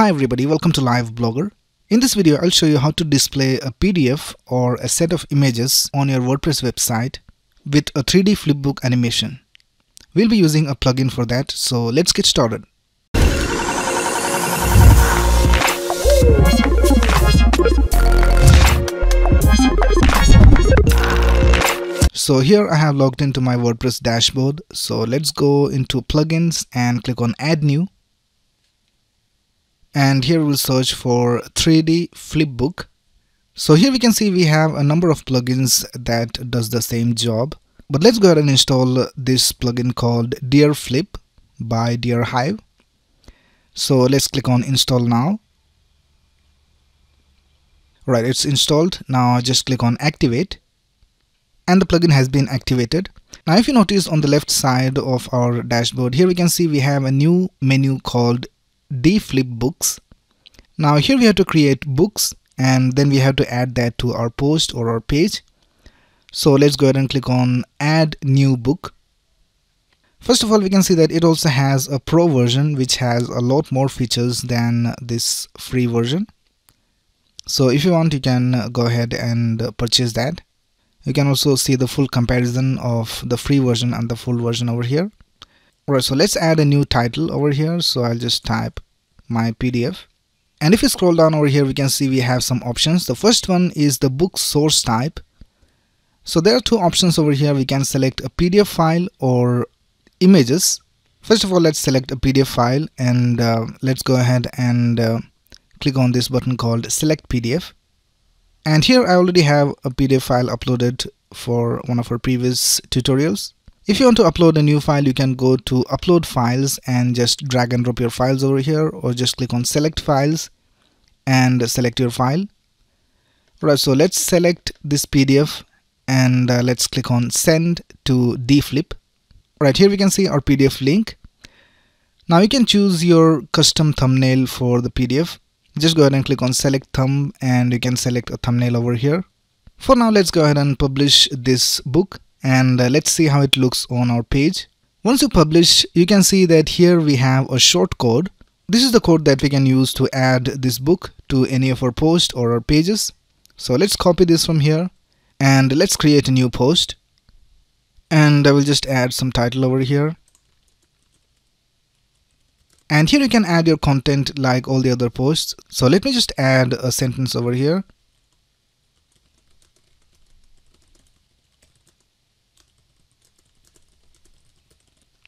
Hi everybody, welcome to Live Blogger. In this video, I'll show you how to display a PDF or a set of images on your WordPress website with a 3D flipbook animation. We'll be using a plugin for that, so let's get started. So here I have logged into my WordPress dashboard. So let's go into plugins and click on add new. And here we'll search for 3D flipbook. So here we can see we have a number of plugins that does the same job. But let's go ahead and install this plugin called DearFlip by DearHive. So let's click on install now. Right, it's installed. Now just click on activate and the plugin has been activated. Now if you notice on the left side of our dashboard here we can see we have a new menu called D-Flip Books. Now here we have to create books and then we have to add that to our post or our page. So let's go ahead and click on add new book. First of all we can see that it also has a pro version which has a lot more features than this free version. So if you want you can go ahead and purchase that you can also see the full comparison of the free version and the full version over here alright so let's add a new title over here so I'll just type my PDF and if you scroll down over here we can see we have some options. The first one is the book source type. So there are two options over here. We can select a PDF file or images. First of all let's select a PDF file and uh, let's go ahead and uh, click on this button called select PDF and here I already have a PDF file uploaded for one of our previous tutorials. If you want to upload a new file, you can go to upload files and just drag and drop your files over here or just click on select files and select your file. Right, so let's select this PDF and uh, let's click on send to dflip. Right here we can see our PDF link. Now you can choose your custom thumbnail for the PDF just go ahead and click on select thumb and you can select a thumbnail over here for now let's go ahead and publish this book and uh, let's see how it looks on our page. Once you publish you can see that here we have a short code. This is the code that we can use to add this book to any of our posts or our pages. So let's copy this from here and let's create a new post. And I will just add some title over here. And here you can add your content like all the other posts. So let me just add a sentence over here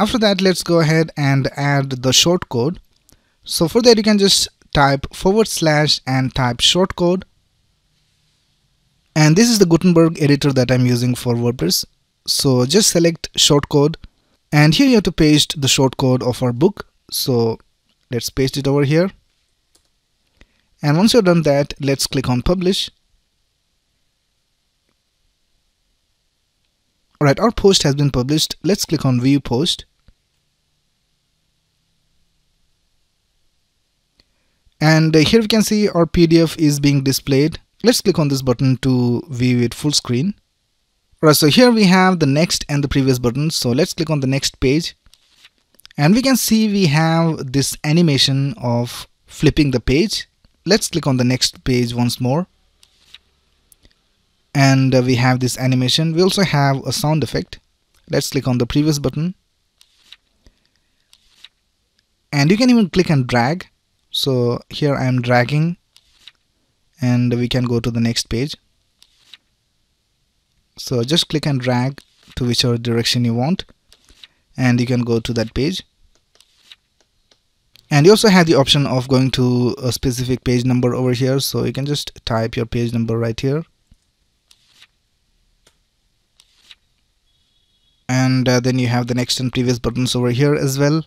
after that let's go ahead and add the short code. So for that you can just type forward slash and type shortcode and this is the Gutenberg editor that I'm using for WordPress. So just select shortcode and here you have to paste the shortcode of our book. So let's paste it over here. And once you've done that let's click on publish. Alright our post has been published. Let's click on view post and here we can see our PDF is being displayed. Let's click on this button to view it full screen. Alright, so here we have the next and the previous buttons so let's click on the next page. And we can see we have this animation of flipping the page. Let's click on the next page once more. And uh, we have this animation. We also have a sound effect. Let's click on the previous button. And you can even click and drag so here I am dragging and we can go to the next page. So just click and drag to whichever direction you want and you can go to that page. And you also have the option of going to a specific page number over here. So you can just type your page number right here. And uh, then you have the next and previous buttons over here as well.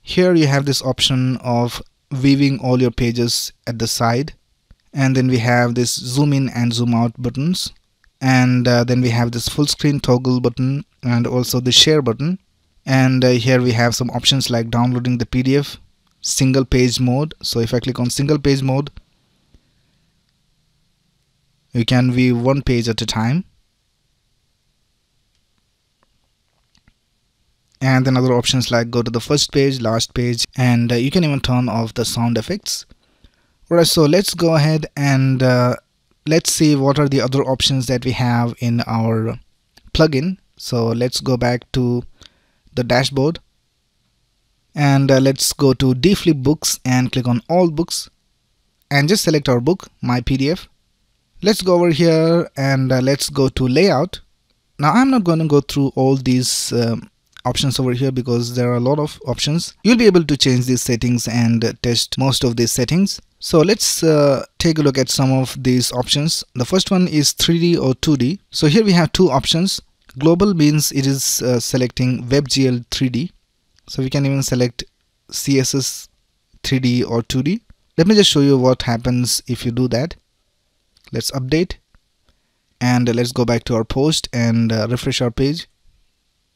Here you have this option of viewing all your pages at the side. And then we have this zoom in and zoom out buttons. And uh, then we have this full screen toggle button and also the share button. And uh, here we have some options like downloading the PDF single page mode. So if I click on single page mode you can view one page at a time and then other options like go to the first page last page and uh, you can even turn off the sound effects. Alright so let's go ahead and uh, let's see what are the other options that we have in our plugin. So let's go back to the dashboard. And uh, let's go to dflip books and click on all books. And just select our book my pdf let's go over here and uh, let's go to layout. Now I'm not going to go through all these um, options over here because there are a lot of options. You'll be able to change these settings and test most of these settings. So let's uh, take a look at some of these options. The first one is 3d or 2d so here we have two options. Global means it is uh, selecting WebGL 3d so we can even select CSS 3d or 2d let me just show you what happens if you do that. Let's update and let's go back to our post and uh, refresh our page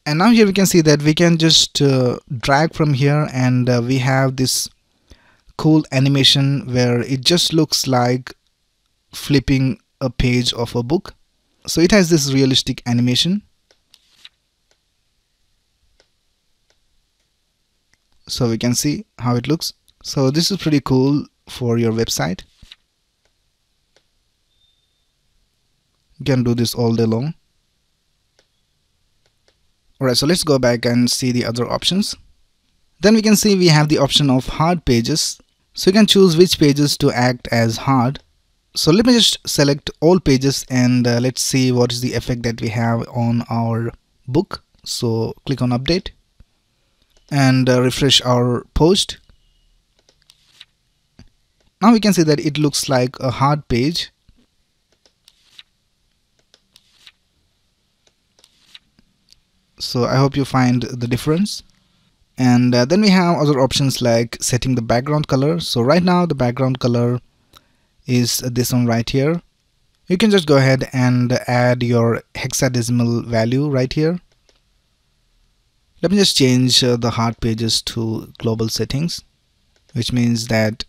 and now here we can see that we can just uh, drag from here and uh, we have this cool animation where it just looks like flipping a page of a book. So it has this realistic animation. So we can see how it looks. So this is pretty cool for your website. You can do this all day long alright so let's go back and see the other options. Then we can see we have the option of hard pages. So you can choose which pages to act as hard. So let me just select all pages and uh, let's see what is the effect that we have on our book. So click on update and uh, refresh our post. Now we can see that it looks like a hard page so I hope you find the difference. And uh, then we have other options like setting the background color. So right now the background color is this one right here. You can just go ahead and add your hexadecimal value right here. Let me just change uh, the hard pages to global settings which means that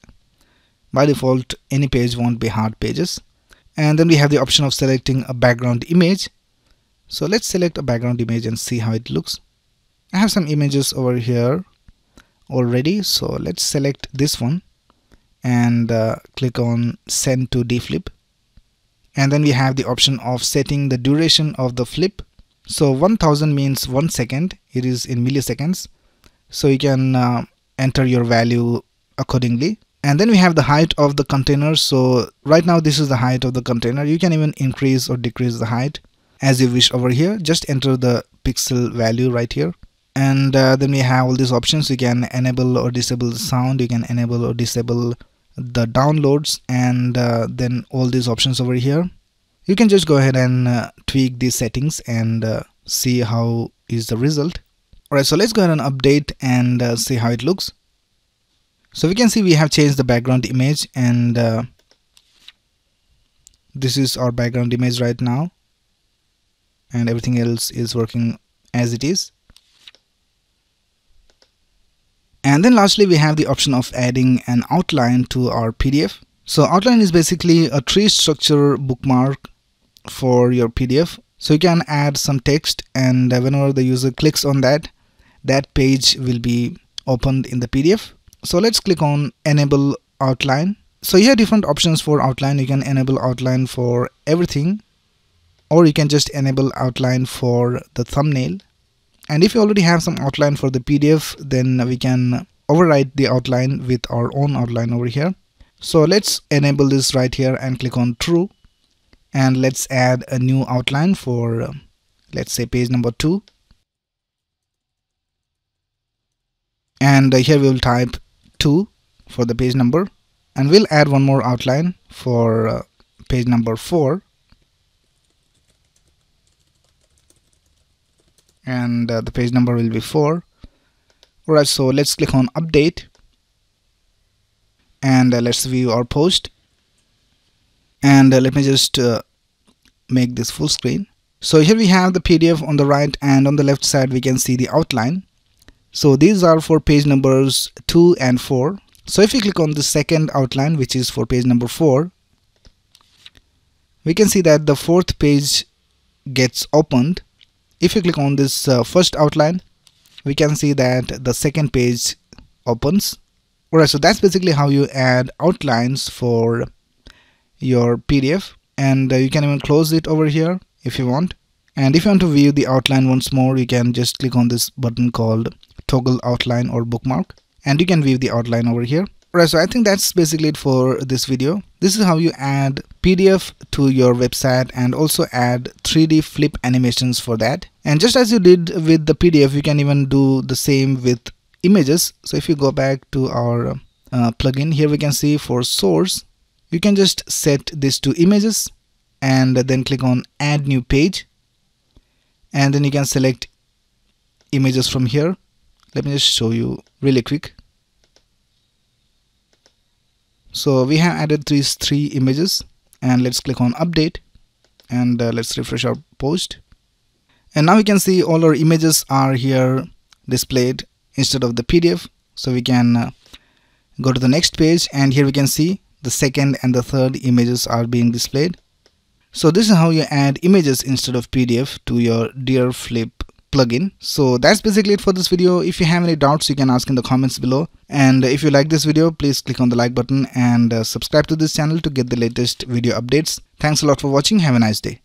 by default any page won't be hard pages. And then we have the option of selecting a background image so let's select a background image and see how it looks. I have some images over here already. So let's select this one and uh, click on send to dflip. And then we have the option of setting the duration of the flip. So 1000 means one second. It is in milliseconds. So you can uh, enter your value accordingly. And then we have the height of the container. So right now this is the height of the container. You can even increase or decrease the height as you wish over here. Just enter the pixel value right here. And uh, then we have all these options. You can enable or disable sound. You can enable or disable the downloads. And uh, then all these options over here. You can just go ahead and uh, tweak these settings and uh, see how is the result. Alright so let's go ahead and update and uh, see how it looks. So we can see we have changed the background image. And uh, this is our background image right now and everything else is working as it is. And then lastly we have the option of adding an outline to our PDF so outline is basically a tree structure bookmark for your PDF so you can add some text and whenever the user clicks on that that page will be opened in the PDF so let's click on enable outline. So have different options for outline. You can enable outline for everything or you can just enable outline for the thumbnail. And if you already have some outline for the PDF then we can override the outline with our own outline over here. So let's enable this right here and click on true. And let's add a new outline for let's say page number 2 and here we will type 2 for the page number. And we'll add one more outline for uh, page number 4 and uh, the page number will be 4 alright so let's click on update. And uh, let's view our post. And uh, let me just uh, make this full screen. So here we have the PDF on the right and on the left side we can see the outline. So these are for page numbers 2 and 4 so if we click on the second outline which is for page number 4 we can see that the fourth page gets opened if you click on this uh, first outline we can see that the second page opens. Alright so that's basically how you add outlines for your PDF and uh, you can even close it over here if you want. And if you want to view the outline once more you can just click on this button called toggle outline or bookmark. And you can view the outline over here. Right, so I think that's basically it for this video. This is how you add PDF to your website and also add 3D flip animations for that. And just as you did with the PDF, you can even do the same with images. So if you go back to our uh, plugin, here we can see for source, you can just set this to images and then click on add new page. And then you can select images from here. Let me just show you really quick so we have added these three images and let's click on update and uh, let's refresh our post and now we can see all our images are here displayed instead of the PDF so we can uh, go to the next page and here we can see the second and the third images are being displayed so this is how you add images instead of PDF to your DearFlip plugin. So that's basically it for this video. If you have any doubts, you can ask in the comments below. And if you like this video, please click on the like button and uh, subscribe to this channel to get the latest video updates. Thanks a lot for watching. Have a nice day.